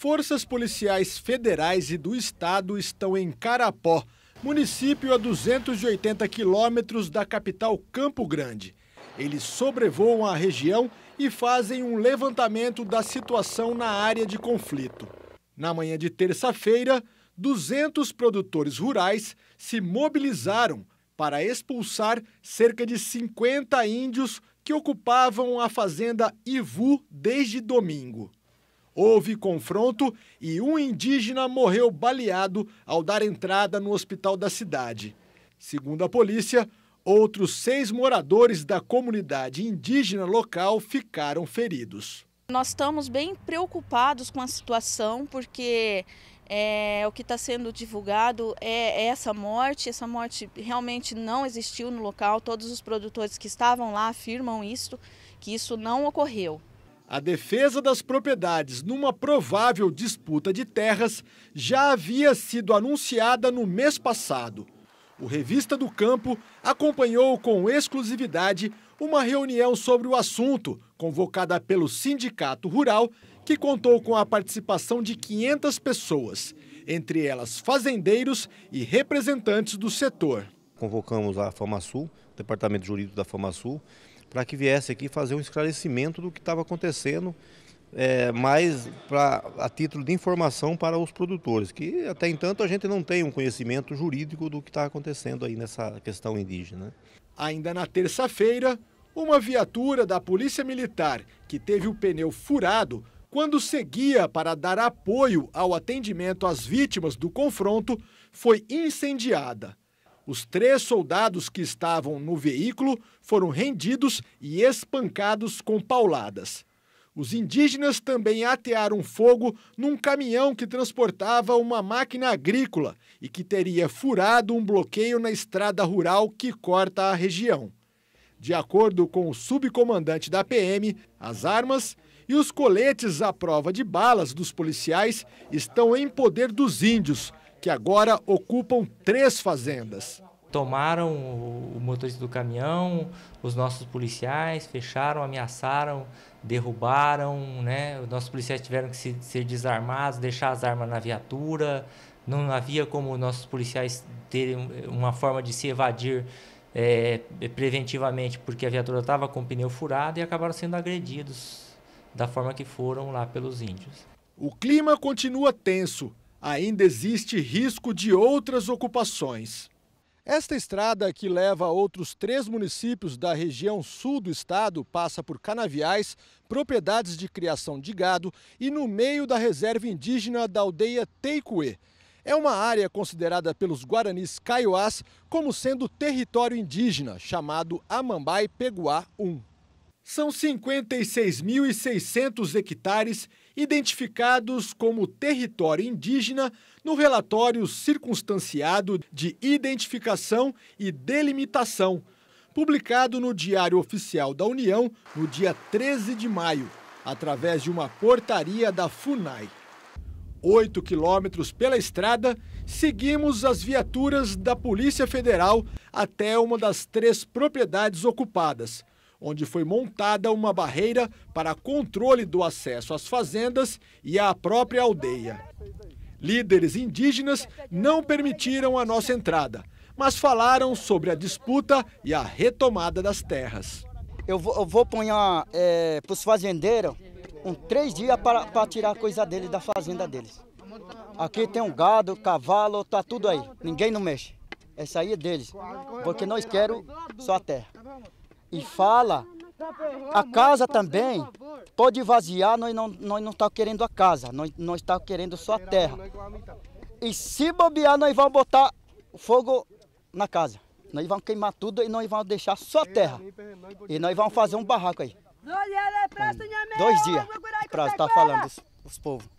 Forças policiais federais e do estado estão em Carapó, município a 280 quilômetros da capital Campo Grande. Eles sobrevoam a região e fazem um levantamento da situação na área de conflito. Na manhã de terça-feira, 200 produtores rurais se mobilizaram para expulsar cerca de 50 índios que ocupavam a fazenda Ivu desde domingo. Houve confronto e um indígena morreu baleado ao dar entrada no hospital da cidade. Segundo a polícia, outros seis moradores da comunidade indígena local ficaram feridos. Nós estamos bem preocupados com a situação porque é, o que está sendo divulgado é, essa morte. Essa morte realmente não existiu no local. Todos os produtores que estavam lá afirmam isso, que isso não ocorreu. A defesa das propriedades numa provável disputa de terras já havia sido anunciada no mês passado. O Revista do Campo acompanhou com exclusividade uma reunião sobre o assunto, convocada pelo Sindicato Rural, que contou com a participação de 500 pessoas, entre elas fazendeiros e representantes do setor. Convocamos a FamaSul, Departamento Jurídico da FamaSul, para que viesse aqui fazer um esclarecimento do que estava acontecendo, é, mais pra, a título de informação para os produtores, que até então a gente não tem um conhecimento jurídico do que está acontecendo aí nessa questão indígena. Ainda na terça-feira, uma viatura da Polícia Militar que teve o pneu furado quando seguia para dar apoio ao atendimento às vítimas do confronto foi incendiada. Os três soldados que estavam no veículo foram rendidos e espancados com pauladas. Os indígenas também atearam fogo num caminhão que transportava uma máquina agrícola e que teria furado um bloqueio na estrada rural que corta a região. De acordo com o subcomandante da PM, as armas e os coletes à prova de balas dos policiais estão em poder dos índios, que agora ocupam três fazendas. Tomaram o motorista do caminhão, os nossos policiais, fecharam, ameaçaram, derrubaram, né? Os nossos policiais tiveram que ser desarmados, deixar as armas na viatura. Não havia como nossos policiais terem uma forma de se evadir é, preventivamente, porque a viatura estava com o pneu furado e acabaram sendo agredidos da forma que foram lá pelos índios. O clima continua tenso ainda existe risco de outras ocupações. Esta estrada, que leva a outros três municípios da região sul do estado, passa por canaviais, propriedades de criação de gado e no meio da reserva indígena da aldeia Teicuê. É uma área considerada pelos guaranis kaiowás como sendo território indígena, chamado Amambai Peguá I. São 56.600 hectares identificados como território indígena no relatório circunstanciado de identificação e delimitação, publicado no Diário Oficial da União no dia 13 de maio, através de uma portaria da FUNAI. Oito quilômetros pela estrada, seguimos as viaturas da Polícia Federal até uma das três propriedades ocupadas onde foi montada uma barreira para controle do acesso às fazendas e à própria aldeia. Líderes indígenas não permitiram a nossa entrada, mas falaram sobre a disputa e a retomada das terras. Eu vou, eu vou é, para os fazendeiros um três dias para, para tirar a coisa deles da fazenda deles. Aqui tem um gado, cavalo, tá tudo aí. Ninguém não mexe. Essa aí é deles. Porque nós queremos só a terra e fala, a casa também pode vaziar, nós não estamos nós não tá querendo a casa, nós, estamos tá querendo só a terra. E se bobear, nós vamos botar fogo na casa. Nós vamos queimar tudo e nós vamos deixar só a terra. E nós vamos fazer um barraco aí. Dois dias para estar falando os, os povos.